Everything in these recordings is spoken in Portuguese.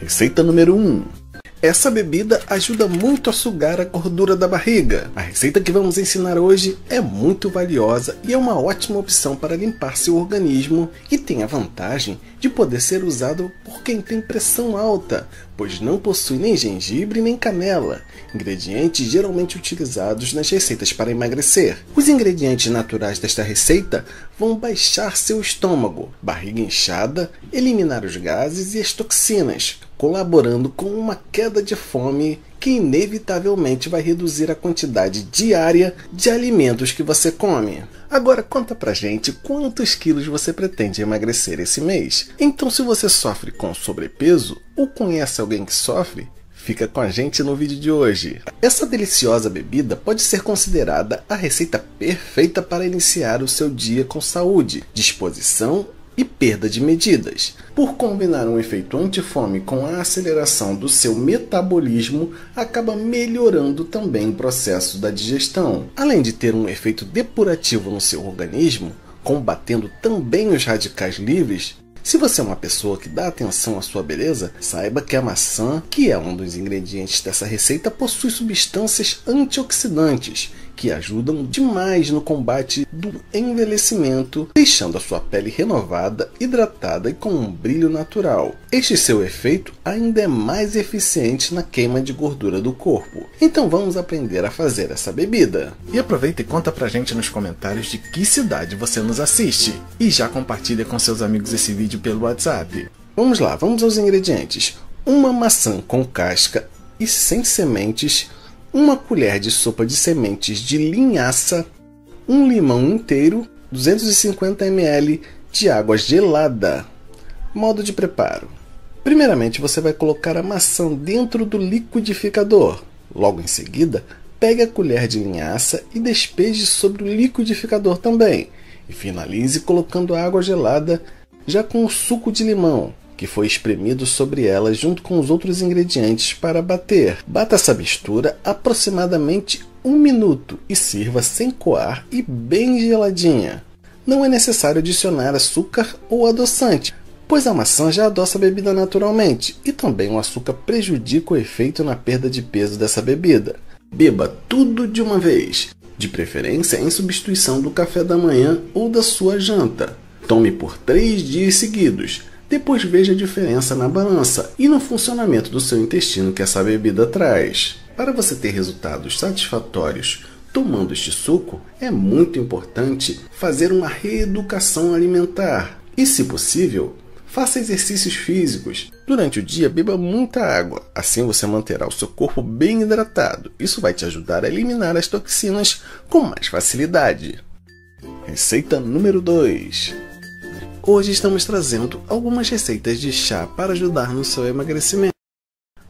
Receita número 1. Essa bebida ajuda muito a sugar a gordura da barriga. A receita que vamos ensinar hoje é muito valiosa e é uma ótima opção para limpar seu organismo e tem a vantagem de poder ser usado por quem tem pressão alta, pois não possui nem gengibre nem canela, ingredientes geralmente utilizados nas receitas para emagrecer. Os ingredientes naturais desta receita vão baixar seu estômago, barriga inchada, eliminar os gases e as toxinas, colaborando com uma queda de fome que inevitavelmente vai reduzir a quantidade diária de alimentos que você come. Agora conta pra gente quantos quilos você pretende emagrecer esse mês. Então se você sofre com sobrepeso ou conhece alguém que sofre, Fica com a gente no vídeo de hoje. Essa deliciosa bebida pode ser considerada a receita perfeita para iniciar o seu dia com saúde, disposição e perda de medidas. Por combinar um efeito antifome com a aceleração do seu metabolismo, acaba melhorando também o processo da digestão. Além de ter um efeito depurativo no seu organismo, combatendo também os radicais livres, se você é uma pessoa que dá atenção à sua beleza, saiba que a maçã, que é um dos ingredientes dessa receita, possui substâncias antioxidantes que ajudam demais no combate do envelhecimento, deixando a sua pele renovada, hidratada e com um brilho natural. Este seu efeito ainda é mais eficiente na queima de gordura do corpo. Então vamos aprender a fazer essa bebida. E aproveita e conta pra gente nos comentários de que cidade você nos assiste. E já compartilha com seus amigos esse vídeo pelo WhatsApp. Vamos lá, vamos aos ingredientes. Uma maçã com casca e sem sementes, uma colher de sopa de sementes de linhaça, um limão inteiro, 250 ml de água gelada. Modo de preparo: Primeiramente, você vai colocar a maçã dentro do liquidificador. Logo em seguida, pegue a colher de linhaça e despeje sobre o liquidificador também. E finalize colocando a água gelada já com o suco de limão que foi espremido sobre ela junto com os outros ingredientes para bater. Bata essa mistura aproximadamente um minuto e sirva sem coar e bem geladinha. Não é necessário adicionar açúcar ou adoçante, pois a maçã já adoça a bebida naturalmente e também o açúcar prejudica o efeito na perda de peso dessa bebida. Beba tudo de uma vez, de preferência em substituição do café da manhã ou da sua janta. Tome por três dias seguidos depois veja a diferença na balança e no funcionamento do seu intestino que essa bebida traz. Para você ter resultados satisfatórios tomando este suco, é muito importante fazer uma reeducação alimentar e, se possível, faça exercícios físicos. Durante o dia, beba muita água, assim você manterá o seu corpo bem hidratado. Isso vai te ajudar a eliminar as toxinas com mais facilidade. Receita número 2 Hoje estamos trazendo algumas receitas de chá para ajudar no seu emagrecimento.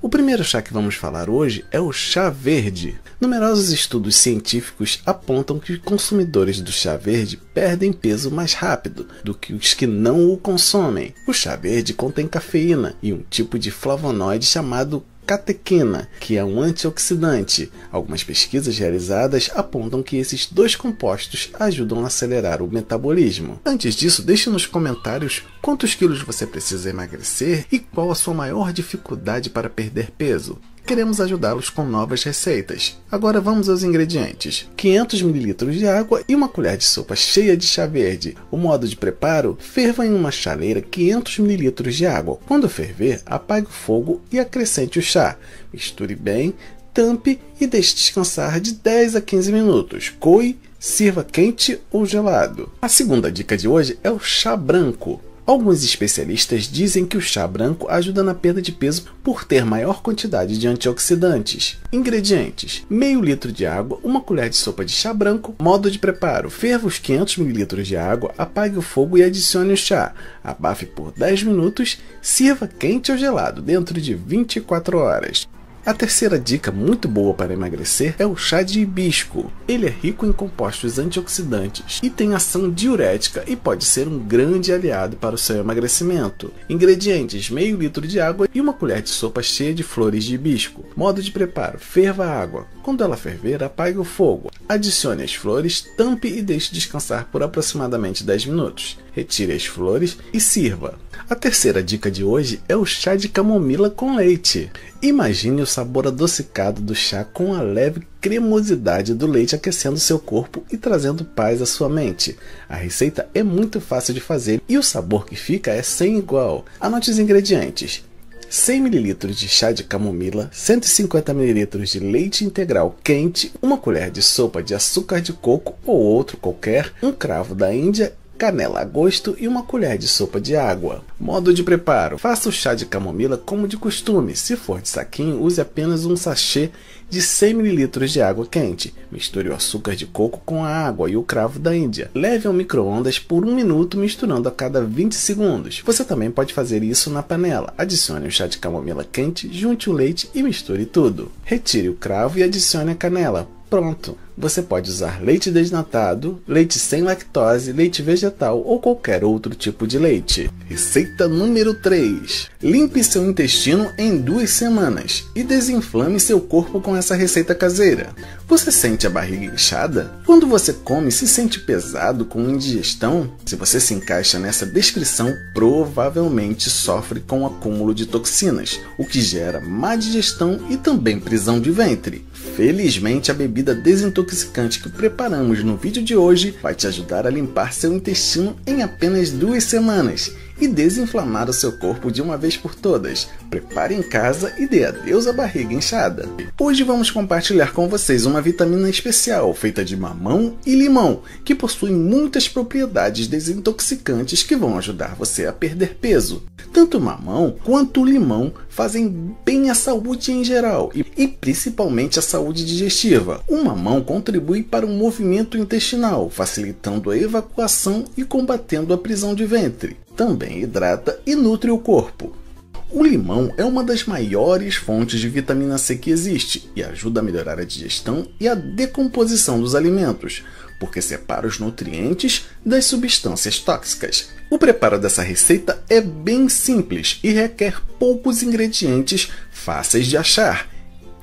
O primeiro chá que vamos falar hoje é o chá verde. Numerosos estudos científicos apontam que consumidores do chá verde perdem peso mais rápido do que os que não o consomem. O chá verde contém cafeína e um tipo de flavonoide chamado catequina, que é um antioxidante. Algumas pesquisas realizadas apontam que esses dois compostos ajudam a acelerar o metabolismo. Antes disso, deixe nos comentários quantos quilos você precisa emagrecer e qual a sua maior dificuldade para perder peso queremos ajudá-los com novas receitas. Agora vamos aos ingredientes: 500 ml de água e uma colher de sopa cheia de chá verde. O modo de preparo: ferva em uma chaleira 500 ml de água. Quando ferver, apague o fogo e acrescente o chá. Misture bem, tampe e deixe descansar de 10 a 15 minutos. Coe, sirva quente ou gelado. A segunda dica de hoje é o chá branco. Alguns especialistas dizem que o chá branco ajuda na perda de peso por ter maior quantidade de antioxidantes. Ingredientes: meio litro de água, uma colher de sopa de chá branco. Modo de preparo: ferva os 500 ml de água, apague o fogo e adicione o chá. Abafe por 10 minutos, sirva quente ou gelado dentro de 24 horas. A terceira dica muito boa para emagrecer é o chá de hibisco. Ele é rico em compostos antioxidantes e tem ação diurética e pode ser um grande aliado para o seu emagrecimento. Ingredientes: meio litro de água e uma colher de sopa cheia de flores de hibisco. Modo de preparo: ferva a água. Quando ela ferver, apague o fogo. Adicione as flores, tampe e deixe descansar por aproximadamente 10 minutos. Retire as flores e sirva. A terceira dica de hoje é o chá de camomila com leite. Imagine o sabor adocicado do chá com a leve cremosidade do leite aquecendo seu corpo e trazendo paz à sua mente. A receita é muito fácil de fazer e o sabor que fica é sem igual. Anote os ingredientes: 100 ml de chá de camomila, 150 ml de leite integral quente, uma colher de sopa de açúcar de coco ou outro qualquer, um cravo da Índia canela a gosto e uma colher de sopa de água. Modo de preparo: faça o chá de camomila como de costume. Se for de saquinho, use apenas um sachê de 100 ml de água quente. Misture o açúcar de coco com a água e o cravo da Índia. Leve ao micro-ondas por um minuto, misturando a cada 20 segundos. Você também pode fazer isso na panela. Adicione o chá de camomila quente, junte o leite e misture tudo. Retire o cravo e adicione a canela. Pronto! Você pode usar leite desnatado, leite sem lactose, leite vegetal ou qualquer outro tipo de leite. Receita número 3. Limpe seu intestino em duas semanas e desinflame seu corpo com essa receita caseira. Você sente a barriga inchada? Quando você come, se sente pesado com indigestão? Se você se encaixa nessa descrição, provavelmente sofre com o acúmulo de toxinas, o que gera má digestão e também prisão de ventre. Felizmente, a bebida desintoxicante que preparamos no vídeo de hoje vai te ajudar a limpar seu intestino em apenas duas semanas e desinflamar o seu corpo de uma vez por todas. Prepare em casa e dê adeus à barriga inchada. Hoje vamos compartilhar com vocês uma vitamina especial feita de mamão e limão, que possui muitas propriedades desintoxicantes que vão ajudar você a perder peso. Tanto o mamão quanto o limão fazem bem à saúde em geral e, e principalmente à saúde digestiva. O mamão contribui para o movimento intestinal, facilitando a evacuação e combatendo a prisão de ventre. Também hidrata e nutre o corpo. O limão é uma das maiores fontes de vitamina C que existe e ajuda a melhorar a digestão e a decomposição dos alimentos, porque separa os nutrientes das substâncias tóxicas. O preparo dessa receita é bem simples e requer poucos ingredientes fáceis de achar.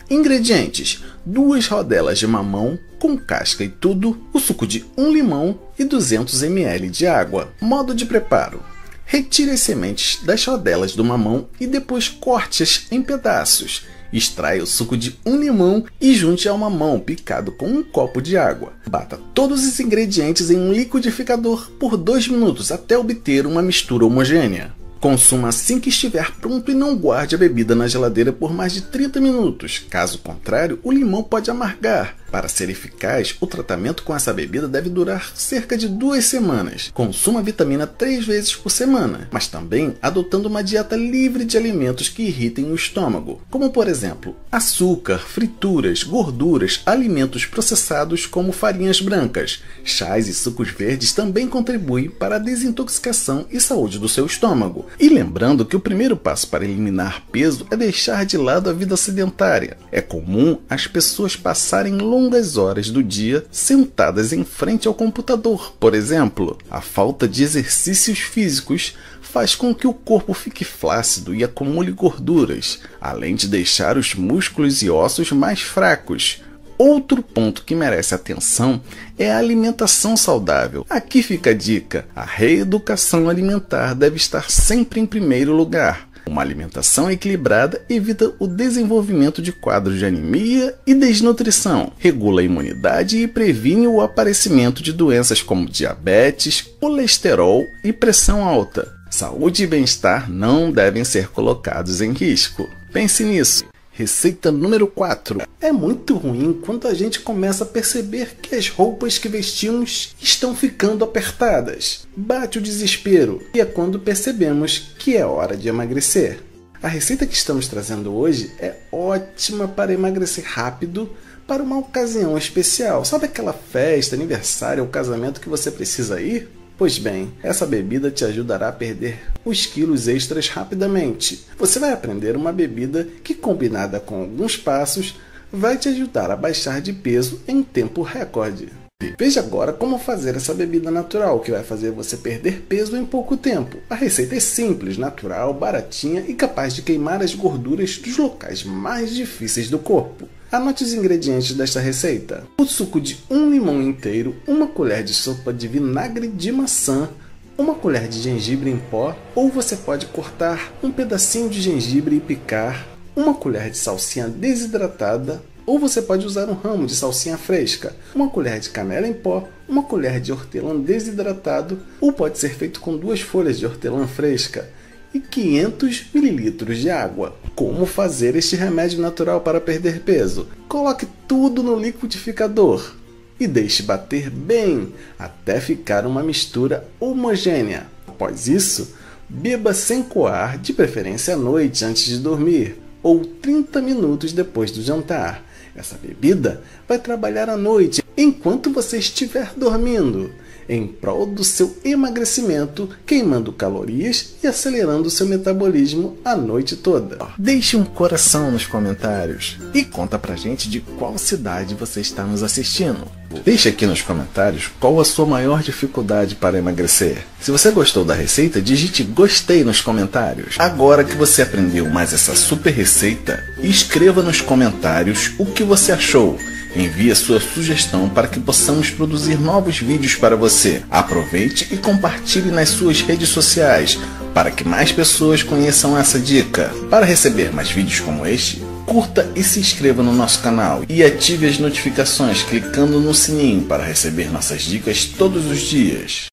Ingredientes: duas rodelas de mamão com casca e tudo, o suco de um limão e 200 ml de água. Modo de preparo: Retire as sementes das rodelas do mamão e depois corte-as em pedaços. Extraia o suco de um limão e junte ao mamão picado com um copo de água. Bata todos os ingredientes em um liquidificador por 2 minutos até obter uma mistura homogênea. Consuma assim que estiver pronto e não guarde a bebida na geladeira por mais de 30 minutos. Caso contrário, o limão pode amargar. Para ser eficaz, o tratamento com essa bebida deve durar cerca de duas semanas. Consuma vitamina três vezes por semana, mas também adotando uma dieta livre de alimentos que irritem o estômago, como por exemplo açúcar, frituras, gorduras, alimentos processados como farinhas brancas. Chás e sucos verdes também contribuem para a desintoxicação e saúde do seu estômago. E lembrando que o primeiro passo para eliminar peso é deixar de lado a vida sedentária. É comum as pessoas passarem longas horas do dia sentadas em frente ao computador, por exemplo. A falta de exercícios físicos faz com que o corpo fique flácido e acumule gorduras, além de deixar os músculos e ossos mais fracos. Outro ponto que merece atenção é a alimentação saudável. Aqui fica a dica: a reeducação alimentar deve estar sempre em primeiro lugar. Uma alimentação equilibrada evita o desenvolvimento de quadros de anemia e desnutrição, regula a imunidade e previne o aparecimento de doenças como diabetes, colesterol e pressão alta. Saúde e bem-estar não devem ser colocados em risco. Pense nisso. Receita número 4. É muito ruim quando a gente começa a perceber que as roupas que vestimos estão ficando apertadas. Bate o desespero e é quando percebemos que é hora de emagrecer. A receita que estamos trazendo hoje é ótima para emagrecer rápido para uma ocasião especial. Sabe aquela festa, aniversário ou casamento que você precisa ir? Pois bem, essa bebida te ajudará a perder os quilos extras rapidamente. Você vai aprender uma bebida que, combinada com alguns passos, vai te ajudar a baixar de peso em tempo recorde. Veja agora como fazer essa bebida natural que vai fazer você perder peso em pouco tempo. A receita é simples, natural, baratinha e capaz de queimar as gorduras dos locais mais difíceis do corpo. Anote os ingredientes desta receita: o suco de um limão inteiro, uma colher de sopa de vinagre de maçã, uma colher de gengibre em pó, ou você pode cortar um pedacinho de gengibre e picar, uma colher de salsinha desidratada, ou você pode usar um ramo de salsinha fresca, uma colher de canela em pó, uma colher de hortelã desidratado, ou pode ser feito com duas folhas de hortelã fresca e 500 ml de água. Como fazer este remédio natural para perder peso? Coloque tudo no liquidificador e deixe bater bem até ficar uma mistura homogênea. Após isso, beba sem coar, de preferência à noite antes de dormir ou 30 minutos depois do jantar. Essa bebida vai trabalhar à noite enquanto você estiver dormindo, em prol do seu emagrecimento, queimando calorias e acelerando seu metabolismo a noite toda. Deixe um coração nos comentários e conta pra gente de qual cidade você está nos assistindo. Deixe aqui nos comentários qual a sua maior dificuldade para emagrecer. Se você gostou da receita, digite gostei nos comentários. Agora que você aprendeu mais essa super receita, escreva nos comentários o que você achou. Envie a sua sugestão para que possamos produzir novos vídeos para você. Aproveite e compartilhe nas suas redes sociais para que mais pessoas conheçam essa dica. Para receber mais vídeos como este, curta e se inscreva no nosso canal e ative as notificações clicando no sininho para receber nossas dicas todos os dias.